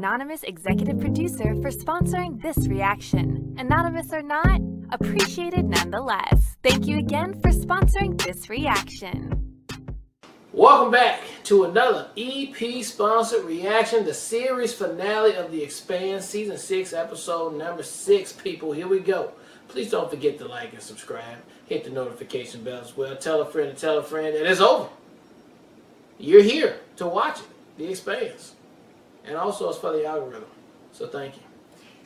an anonymous executive producer for sponsoring this reaction. Anonymous or not, appreciated nonetheless. Thank you again for sponsoring this reaction. Welcome back to another EP sponsored reaction, the series finale of The Expanse, season 6, episode number 6. People, here we go. Please don't forget to like and subscribe. Hit the notification bell as well. Tell a friend and tell a friend and it's over. You're here to watch it, The Expanse. And also it's for the algorithm. So thank you.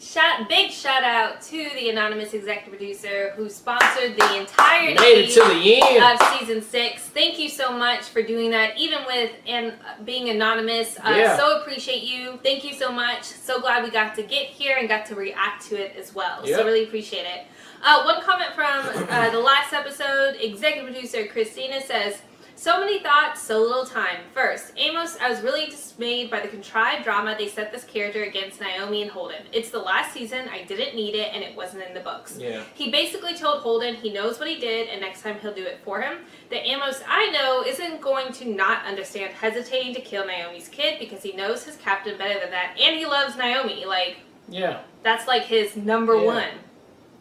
Shout, big shout out to the anonymous executive producer who sponsored the entire Made it to the end. of season six. Thank you so much for doing that, even with and being anonymous. Uh, Yeah. So appreciate you. Thank you so much. So glad we got to get here and got to react to it as well. Yep. So really appreciate it. Uh, one comment from uh, the last episode, executive producer Christina says. So many thoughts, so little time. First, Amos, I was really dismayed by the contrived drama they set this character against Naomi and Holden. It's the last season, I didn't need it, and it wasn't in the books. Yeah. He basically told Holden he knows what he did, and next time he'll do it for him. The Amos I know isn't going to not understand hesitating to kill Naomi's kid because he knows his captain better than that, and he loves Naomi. Like, Yeah. that's like his number Yeah. one.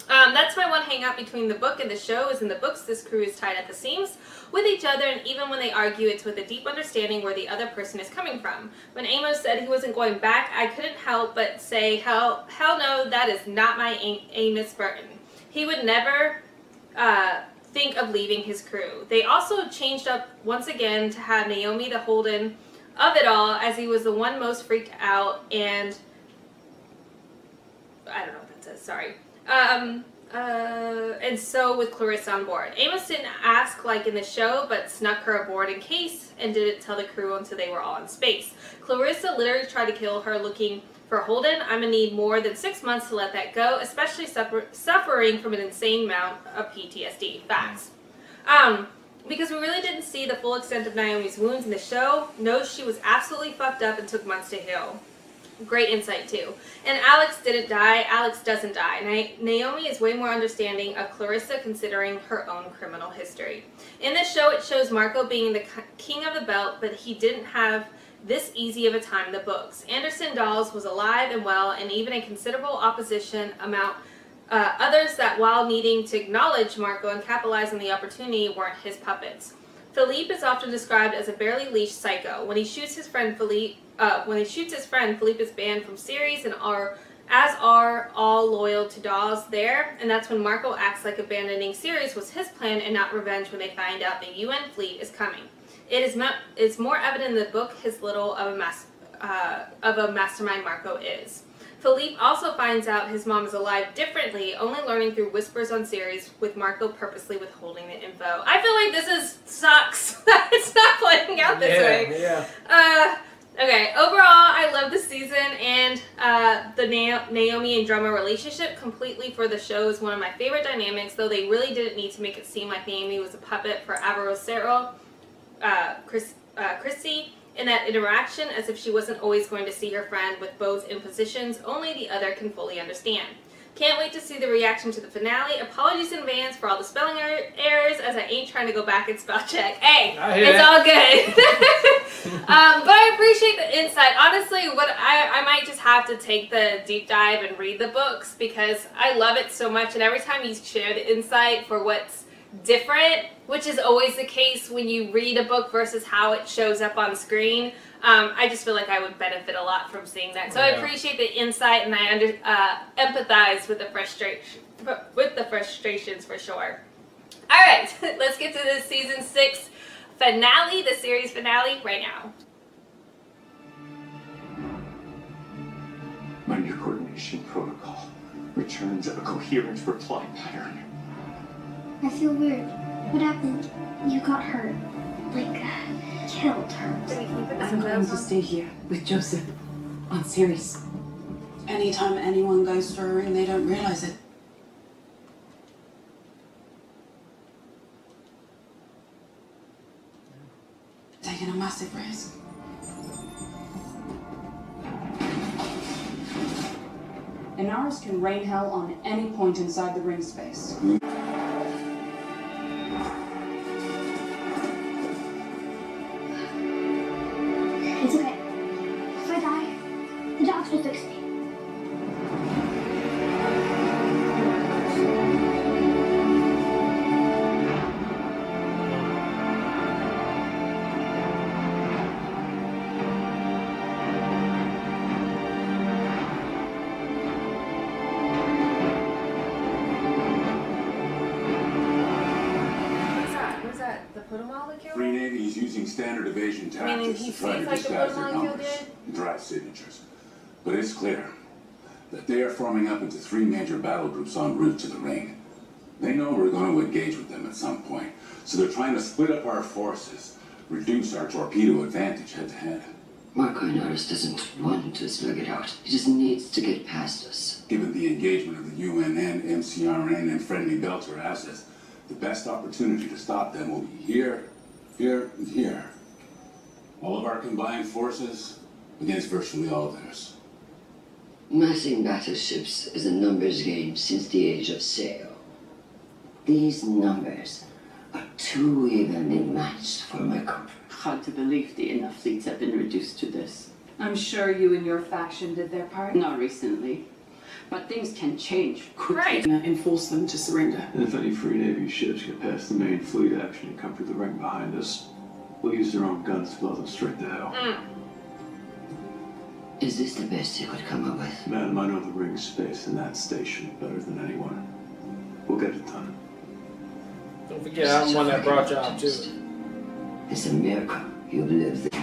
Um, that's my one hangout between the book and the show is in the books this crew is tied at the seams with each other and even when they argue it's with a deep understanding where the other person is coming from. When Amos said he wasn't going back, I couldn't help but say, hell, hell no, that is not my Am- Amos Burton. He would never uh, think of leaving his crew. They also changed up once again to have Naomi the Holden of it all as he was the one most freaked out and I don't know what that says, sorry. Um, uh, and so with Clarissa on board. Amos didn't ask like in the show, but snuck her aboard in case and didn't tell the crew until they were all in space. Clarissa literally tried to kill her looking for Holden. I'm gonna need more than six months to let that go, especially suffer- suffering from an insane amount of PTSD. Facts. Um, because we really didn't see the full extent of Naomi's wounds in the show, knows she was absolutely fucked up and took months to heal. Great insight too. And Alex didn't die. Alex doesn't die. Na- Naomi is way more understanding of Clarissa considering her own criminal history. In this show, it shows Marco being the king of the belt, but he didn't have this easy of a time in the books. Anderson Dawes was alive and well, and even a considerable opposition amount. Uh, others that, while needing to acknowledge Marco and capitalize on the opportunity, weren't his puppets. Philippe is often described as a barely leashed psycho. When he shoots his friend Philippe, uh, when he shoots his friend, Philippe is banned from Ceres and are, as are all loyal to Dawes there. And that's when Marco acts like abandoning Ceres was his plan and not revenge when they find out the UN fleet is coming. It is not, it's more evident in the book his little of a mas- uh, of a mastermind Marco is. Philippe also finds out his mom is alive differently, only learning through whispers on Ceres, with Marco purposely withholding the info. I feel like this is sucks. it's not playing out this yeah, way. Yeah. Uh, okay, overall, I love the season and uh, the Na- Naomi and Drummer relationship completely for the show is one of my favorite dynamics, though they really didn't need to make it seem like Naomi was a puppet for Avasarala, uh, Chris, uh, Chrissy in that interaction as if she wasn't always going to see her friend with both in positions only the other can fully understand. Can't wait to see the reaction to the finale. Apologies in advance for all the spelling er- errors as I ain't trying to go back and spell check. Hey, it's that. all good. um, but I appreciate the insight. Honestly, what I, I might just have to take the deep dive and read the books because I love it so much. And every time you share the insight for what's different, which is always the case when you read a book versus how it shows up on screen. Um, I just feel like I would benefit a lot from seeing that. So I appreciate the insight and I under, uh, empathize with the frustration, with the frustrations for sure. All right, let's get to the season six finale, the series finale, right now. Mind coordination protocol returns a coherent reply pattern. I feel weird. What happened? You got hurt. Like, uh, killed her. I'm going to stay here with Joseph on Ceres. Anytime anyone goes through a ring, they don't realize it. Taking a massive risk. Inaros can rain hell on any point inside the ring space. Standard evasion Meaning tactics he to try to sees like the disguise their numbers and drive signatures. But it's clear that they are forming up into three major battle groups en route to the ring. They know we're going to engage with them at some point, so they're trying to split up our forces, reduce our torpedo advantage head to head. Marco Inaros doesn't want to slug it out. He just needs to get past us. Given the engagement of the UNN, MCRN, and friendly Belter assets, the best opportunity to stop them will be here, here, and here. All of our combined forces against virtually all of theirs. Massing battleships is a numbers game since the age of sail. These numbers are too evenly matched for my comfort. Hard to believe the inner fleets have been reduced to this. I'm sure you and your faction did their part. Not recently. But things can change quickly. Right. And force them to surrender. And if any Free Navy ships get past the main fleet action and come through the ring behind us, we'll use their own guns to blow them straight to hell. Mm. Is this the best you could come up with? Madam, I know the ring space in that station better than anyone. We'll get it done. Don't forget, I'm the one that brought y'all too. It's a miracle you've lived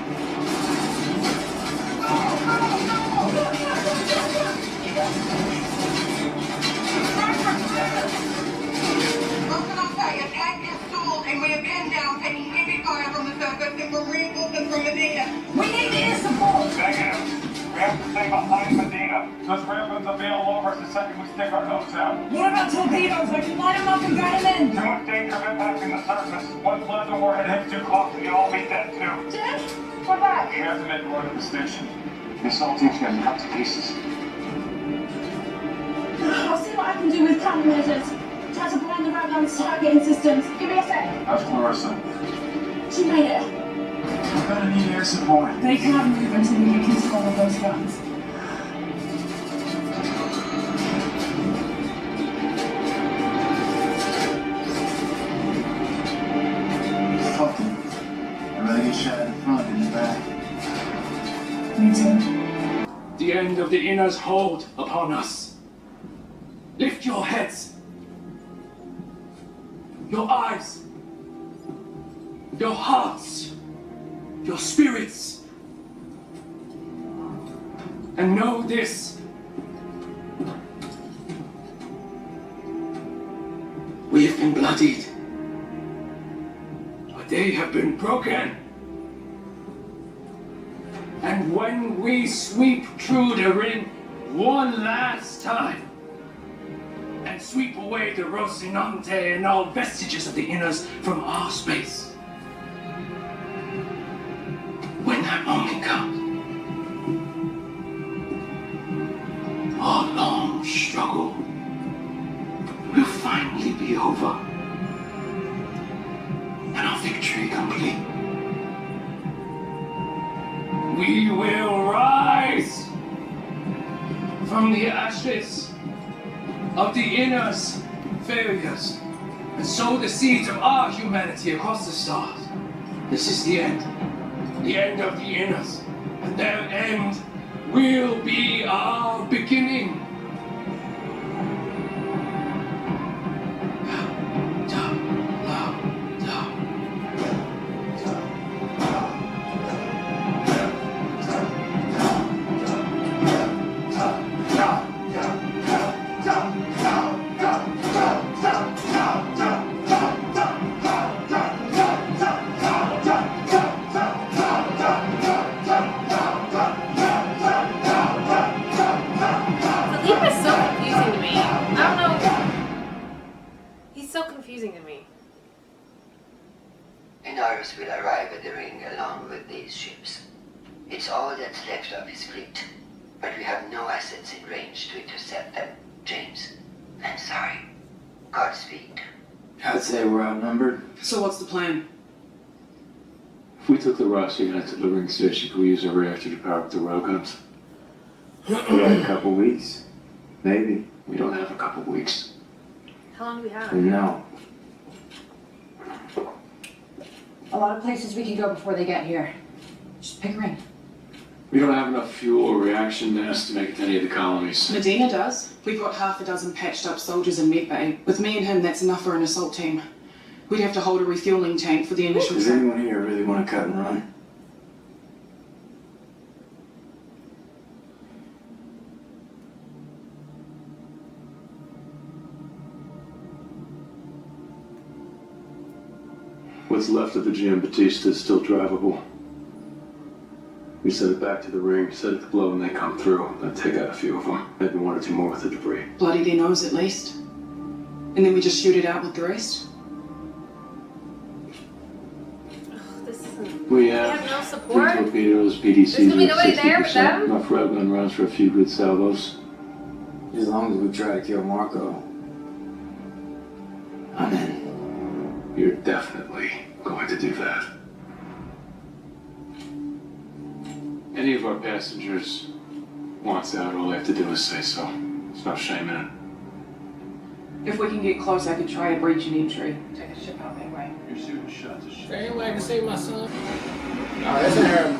and we have pinned down taking heavy fire from the surface and we're reinforcing from Medina. We need air support! Negative. We have to stay behind Medina. Those railguns will be all over the second we stick our nose out. Uh, what about torpedoes? I can line them up and guide them in. Too much danger of impacting the surface. One plasma warhead hits too close and you'll all be dead too. Dead? We're back. We have to make more to the station. This whole team's getting cut to pieces. I'll see what I can do with countermeasures. Try to blind the railgun's targeting systems. Give me a sec. How's Clarissa? She made it. We're gonna need air support. They can't move until we get control of those guns. Fucking. I'd rather get shot in the front than in the back. Me too. The end of the inners hold upon us. Have. But they have been broken. And when we sweep through the ring one last time and sweep away the Rocinante and all vestiges of the inners from our space, from the ashes of the inner's failures and sow the seeds of our humanity across the stars. This is the end. The end of the inners. And their end will be our beginning. Plan? If we took the Roci unit to the ring station, could we use our reactor to power up the railguns? we got a couple weeks. Maybe. We don't have a couple weeks. How long do we have? No. A lot of places we can go before they get here. Just pick a ring. We don't have enough fuel or reaction mass to make it to any of the colonies. Medina does. We've got half a dozen patched up soldiers in medbay. With me and him, that's enough for an assault team. We'd have to hold a refueling tank for the initial Does anyone here really want to cut and run? What's left of the Giambattista is still drivable. We send it back to the ring, set it to blow when they come through, then take out a few of them. Maybe one or two more with the debris. Bloody their nose at least. And then we just shoot it out with the rest. We They have, have no three support. torpedoes, PDCs There's gonna be with nobody there with 60%. them? Enough railgun rounds for a few good salvos. As long as we try to kill Marco. I'm in. You're definitely going to do that. Any of our passengers wants out, all they have to do is say so. It's no shame in it. If we can get close, I could try a breach and entry. Take a ship out that way. You're shooting shots at Is there any way I can save my son? Oh, that's an error in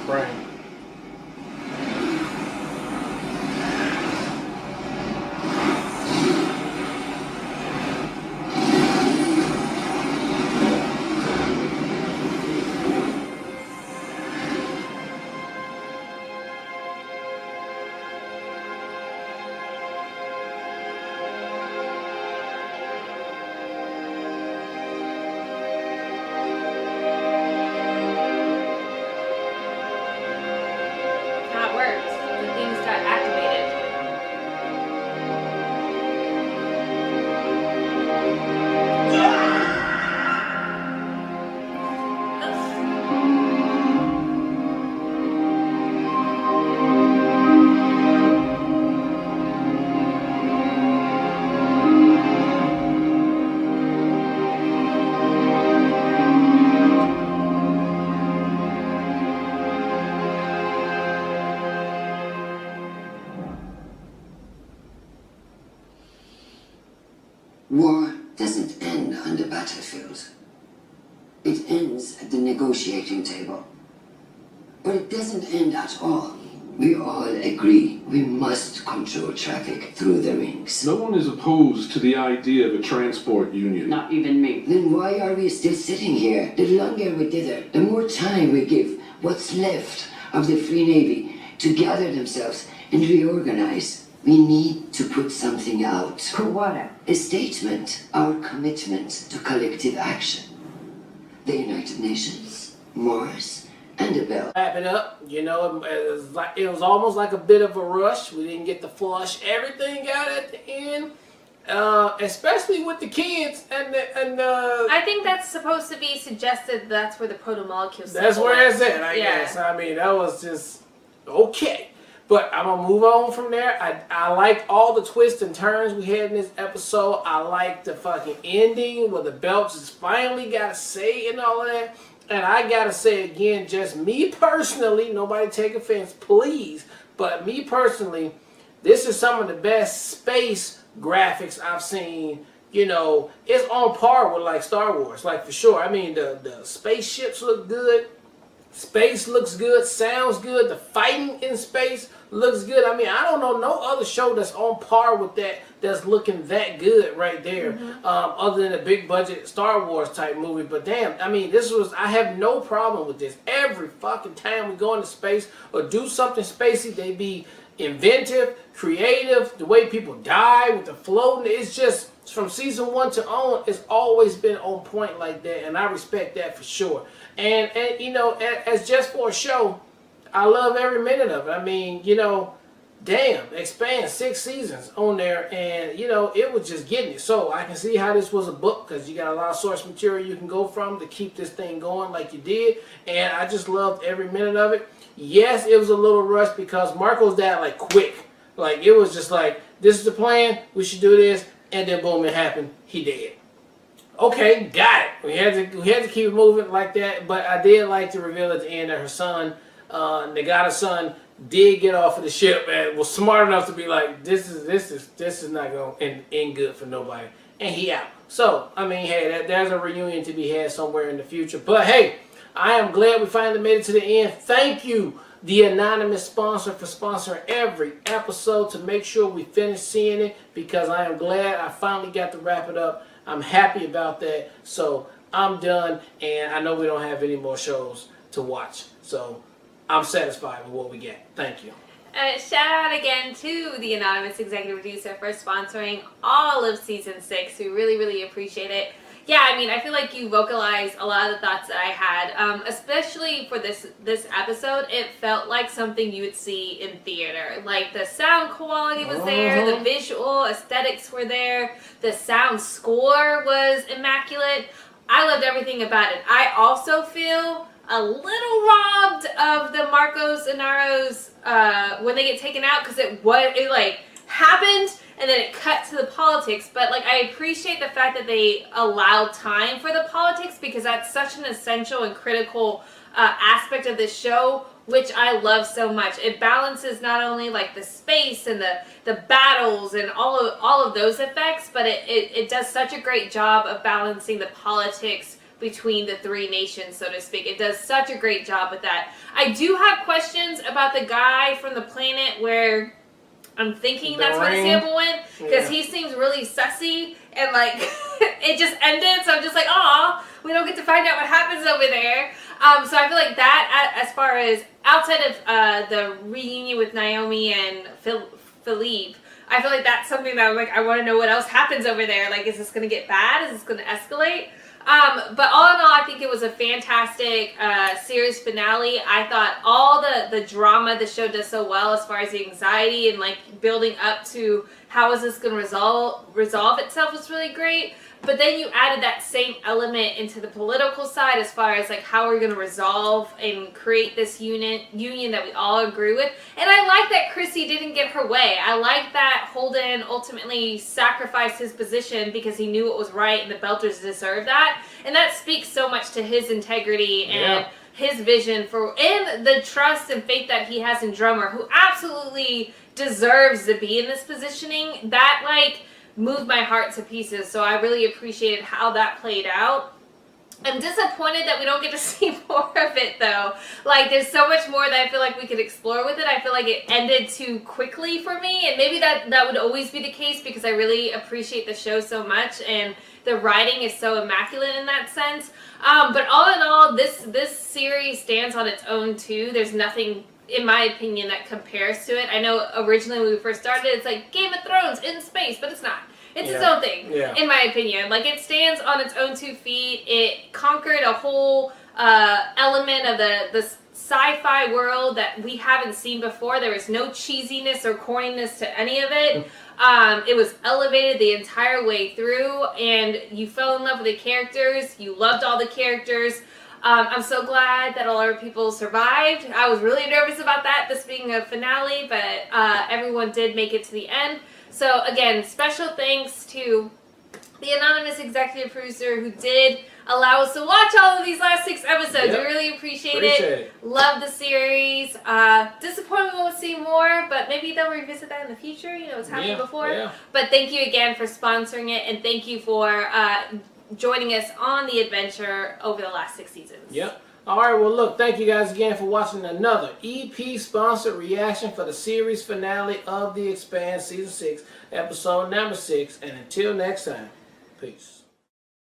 doesn't end on the battlefield. It ends at the negotiating table. But it doesn't end at all. We all agree we must control traffic through the rings. No one is opposed to the idea of a transport union. Not even me. Then why are we still sitting here? The longer we dither, the more time we give what's left of the Free Navy to gather themselves and reorganize. We need to put something out. Put what out? A statement, our commitment to collective action. The United Nations, Mars, and the Bell. Wrap it up. You know, it was like it was almost like a bit of a rush. We didn't get to flush everything out at the end, uh, especially with the kids and the, and uh, I think that's supposed to be suggested. That's where the proto molecules. That's where it's at, I yeah. guess. I mean, that was just okay. But I'm gonna move on from there. I I like all the twists and turns we had in this episode. I like the fucking ending where the belts just finally got a say and all of that. And I gotta say again, just me personally, nobody take offense, please. But me personally, this is some of the best space graphics I've seen. You know, it's on par with like Star Wars, like for sure. I mean, the the spaceships look good. Space looks good, sounds good. The fighting in space looks good. I mean, I don't know no other show that's on par with that. That's looking that good right there, um, other than a big budget Star Wars type movie. But damn, I mean, this was I have no problem with this. Every fucking time we go into space or do something spacey, they be inventive, creative. The way people die with the floating, it's just from season one to on. It's always been on point like that, and I respect that for sure. And and you know, as just for a show, I love every minute of it. I mean, you know, damn, Expanse six seasons on there, and you know, it was just getting it. So I can see how this was a book because you got a lot of source material you can go from to keep this thing going like you did, and I just loved every minute of it. Yes, it was a little rushed because Marco's died like quick. Like it was just like this is the plan. We should do this, and then boom, it happened. He dead. Okay, got it. We had to we had to keep it moving like that, but I did like to reveal at the end that her son, uh, Nagata's son, did get off of the ship and was smart enough to be like, this is this is this is not going to end, end good for nobody, and he out. So I mean, hey, that, there's a reunion to be had somewhere in the future. But hey, I am glad we finally made it to the end. Thank you, the anonymous sponsor, for sponsoring every episode to make sure we finish seeing it because I am glad I finally got to wrap it up. I'm happy about that. So I'm done, and I know we don't have any more shows to watch. So I'm satisfied with what we get. Thank you. Uh, shout out again to the anonymous executive producer for sponsoring all of season six. We really, really appreciate it. Yeah, I mean, I feel like you vocalized a lot of the thoughts that I had, um, especially for this this episode. It felt like something you would see in theater. Like the sound quality was there, the Mhm. visual aesthetics were there, the sound score was immaculate. I loved everything about it. I also feel a little robbed of the Marcos Inaros uh, when they get taken out because it was it like happened and then it cut to the politics. But like I appreciate the fact that they allowed time for the politics because that's such an essential and critical uh, aspect of this show which I love so much. It balances not only like the space and the the battles and all of all of those effects, but it, it, it does such a great job of balancing the politics between the three nations, so to speak. It does such a great job with that. I do have questions about the guy from the planet where I'm thinking The that's where the sample went because Yeah. he seems really sussy and like it just ended. So I'm just like, oh, we don't get to find out what happens over there. Um, so I feel like that, as far as outside of uh, the reunion with Naomi and Phil, Philippe, I feel like that's something that I'm like, I want to know what else happens over there. Like, is this going to get bad? Is this going to escalate? Um, but all in all, I think it was a fantastic uh, series finale. I thought all the the drama the show does so well, as far as the anxiety and like building up to how is this going to resolve resolve itself, was really great. But then you added that same element into the political side, as far as like how we're going to resolve and create this unit union that we all agree with. And I like that Chrissy didn't get her way. I like that Holden ultimately sacrificed his position because he knew what was right, and the Belters deserve that. And that speaks so much to his integrity and Yeah. his vision for and the trust and faith that he has in Drummer, who absolutely deserves to be in this positioning. That like moved my heart to pieces. So I really appreciated how that played out. I'm disappointed that we don't get to see more of it though. Like there's so much more that I feel like we could explore with it. I feel like it ended too quickly for me and maybe that that would always be the case because I really appreciate the show so much and the writing is so immaculate in that sense. Um, but all in all, this this series stands on its own too. There's nothing in my opinion that compares to it. I know originally when we first started it's like Game of Thrones in space, but it's not. It's its own thing, Yeah. in my opinion. Like it stands on its own two feet. It conquered a whole uh, element of the the sci-fi world that we haven't seen before. There was no cheesiness or corniness to any of it. Um, it was elevated the entire way through, and you fell in love with the characters. You loved all the characters. Um, I'm so glad that a lot of people survived. I was really nervous about that, this being a finale, but uh, everyone did make it to the end. So again, special thanks to the anonymous executive producer who did allow us to watch all of these last six episodes. Yep. We really appreciate, Appreciate it. it. Love the series. Uh, disappointed we won't see more, but maybe they'll revisit that in the future. You know, it's happened Yeah, before. yeah. But thank you again for sponsoring it, and thank you for uh, joining us on the adventure over the last six seasons. Yep. All right. Well, look. Thank you guys again for watching another EP sponsored reaction for the series finale of The Expanse, season six, episode number six. And until next time, peace.